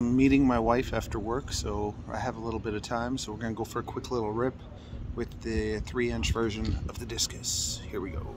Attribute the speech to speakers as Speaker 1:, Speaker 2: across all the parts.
Speaker 1: Meeting my wife after work, so I have a little bit of time. So we're gonna go for a quick little rip with the three inch version of the Discus. Here we go.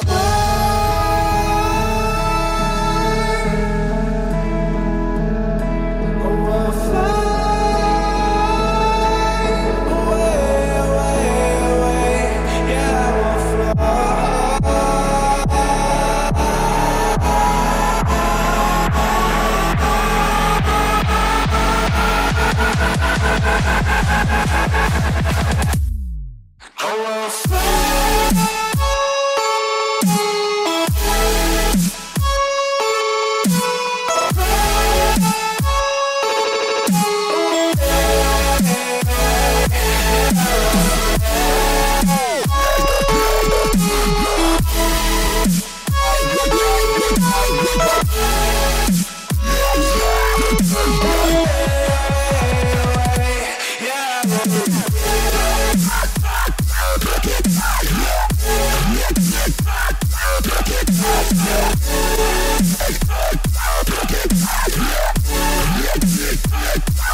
Speaker 2: Yeah.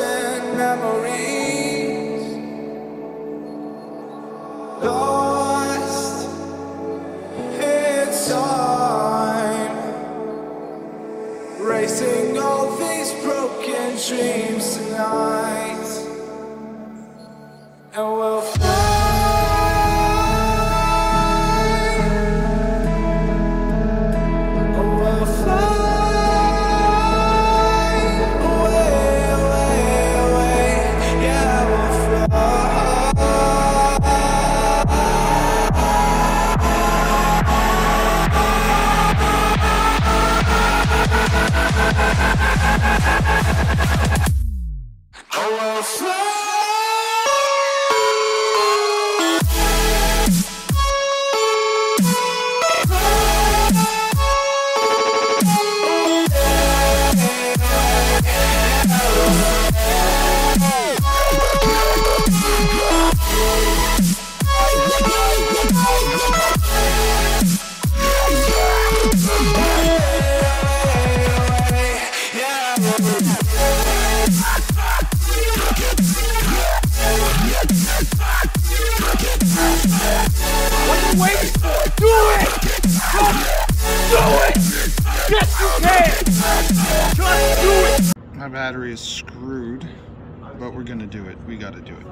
Speaker 2: Frozen memories. Lost in time, racing all these broken dreams tonight,
Speaker 3: Do it! Do it! Yes, you can! Just do it!
Speaker 1: My battery is screwed, but we're gonna do it. We gotta do it.